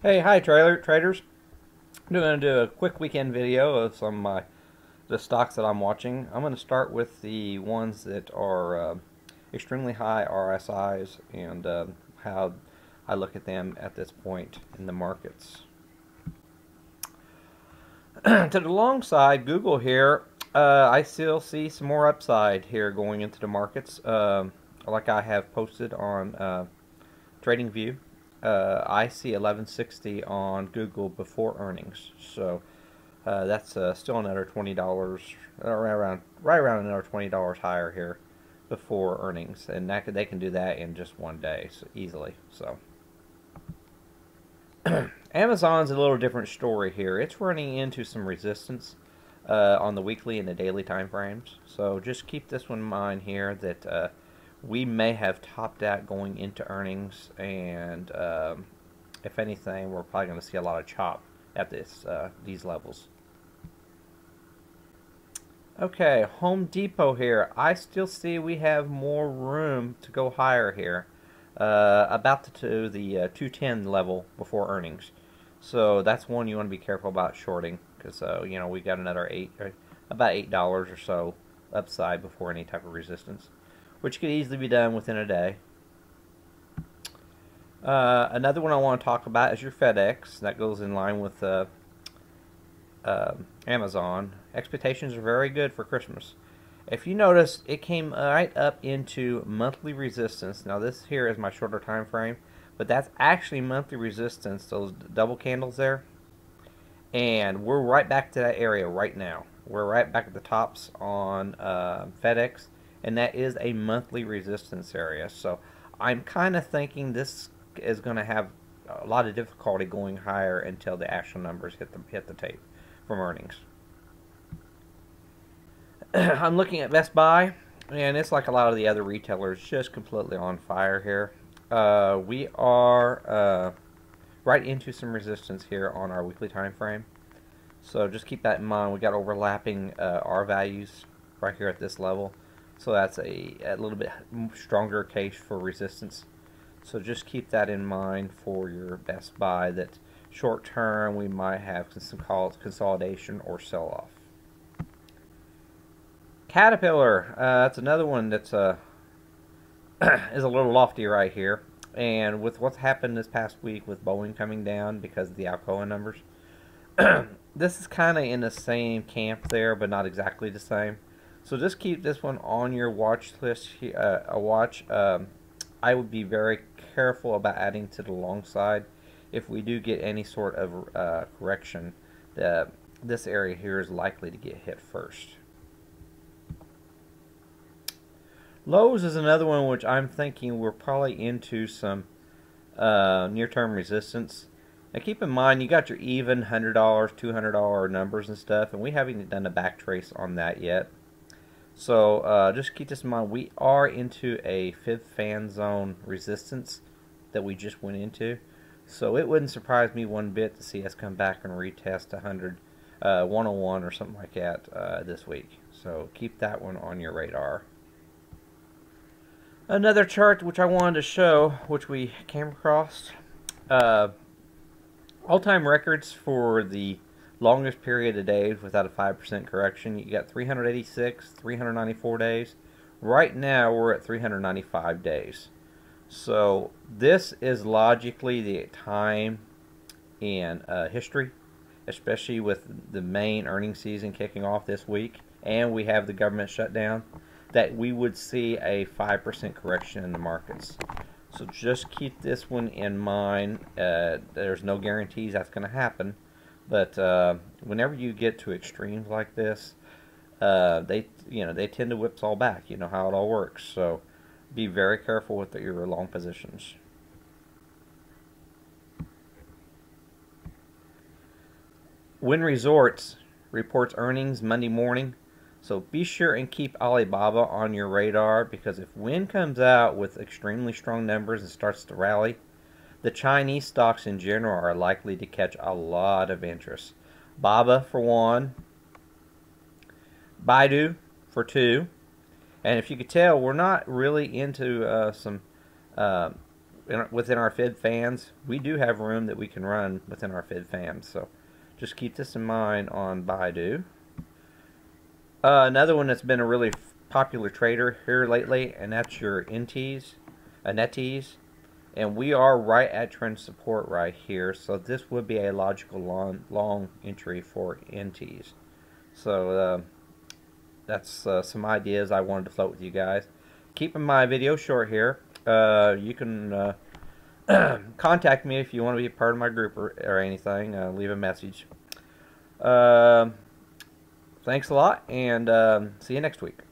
Hey, hi trailer traders. I'm going to do a quick weekend video of some of my the stocks that I'm watching. I'm going to start with the ones that are uh, extremely high RSIs and uh, how I look at them at this point in the markets. to the long side, Google here, uh, I still see some more upside here going into the markets. Um, like I have posted on uh, TradingView uh, I see 1160 on Google before earnings. So uh, that's uh, still another twenty dollars, around right around another twenty dollars higher here before earnings, and that, they can do that in just one day so easily. So Amazon's a little different story here. It's running into some resistance uh, on the weekly and the daily time frames. So just keep this one in mind here that uh, we may have topped out going into earnings, and um, if anything, we're probably going to see a lot of chop at this uh, these levels. Okay, Home Depot here. I still see we have more room to go higher here, uh, about to, the uh, 210 level before earnings. So that's one you want to be careful about shorting, because uh, you know we got another eight, uh, about eight dollars or so upside before any type of resistance which could easily be done within a day. Uh, another one I want to talk about is your FedEx. That goes in line with uh, uh, Amazon. Expectations are very good for Christmas. If you notice, it came right up into monthly resistance. Now this here is my shorter time frame, but that's actually monthly resistance, those double candles there. And we're right back to that area right now. We're right back at the tops on uh, FedEx and that is a monthly resistance area. So I'm kind of thinking this is going to have a lot of difficulty going higher until the actual numbers hit the hit the tape from earnings. I'm looking at Best Buy, and it's like a lot of the other retailers, just completely on fire here. Uh, we are uh, right into some resistance here on our weekly time frame. So just keep that in mind. We got overlapping uh, R values right here at this level. So that's a, a little bit stronger case for resistance. So just keep that in mind for your Best Buy that short term we might have some calls consolidation or sell off. Caterpillar, uh, that's another one that's uh, is a little lofty right here. And with what's happened this past week with Boeing coming down because of the Alcoa numbers, this is kind of in the same camp there, but not exactly the same. So just keep this one on your watch list. Uh, a watch. Um, I would be very careful about adding to the long side. If we do get any sort of uh, correction, the, this area here is likely to get hit first. Lowe's is another one which I'm thinking we're probably into some uh, near-term resistance. Now keep in mind you got your even $100, $200 numbers and stuff, and we haven't done a back trace on that yet. So uh, just keep this in mind. We are into a Fib fan zone resistance that we just went into. So it wouldn't surprise me one bit to see us come back and retest 100, uh, 101 or something like that uh, this week. So keep that one on your radar. Another chart which I wanted to show, which we came across, uh, all-time records for the longest period of days without a 5% correction. You got 386, 394 days. Right now, we're at 395 days. So this is logically the time in uh, history, especially with the main earnings season kicking off this week, and we have the government shutdown, that we would see a 5% correction in the markets. So just keep this one in mind. Uh, there's no guarantees that's going to happen but uh, whenever you get to extremes like this, uh, they you know they tend to whipsaw back. You know how it all works. So be very careful with the, your long positions. Wynn Resorts reports earnings Monday morning. So be sure and keep Alibaba on your radar because if Wynn comes out with extremely strong numbers and starts to rally, the Chinese stocks in general are likely to catch a lot of interest. Baba for one, Baidu for two, and if you could tell, we're not really into uh, some uh, in, within our Fib fans, we do have room that we can run within our Fib fans. So just keep this in mind on Baidu. Uh, another one that's been a really popular trader here lately, and that's your NTES, uh. And we are right at trend support right here, so this would be a logical long, long entry for NTES. So uh, that's uh, some ideas I wanted to float with you guys. Keeping my video short here, uh, you can uh, contact me if you want to be a part of my group or, or anything. Uh, leave a message. Uh, thanks a lot, and um, see you next week.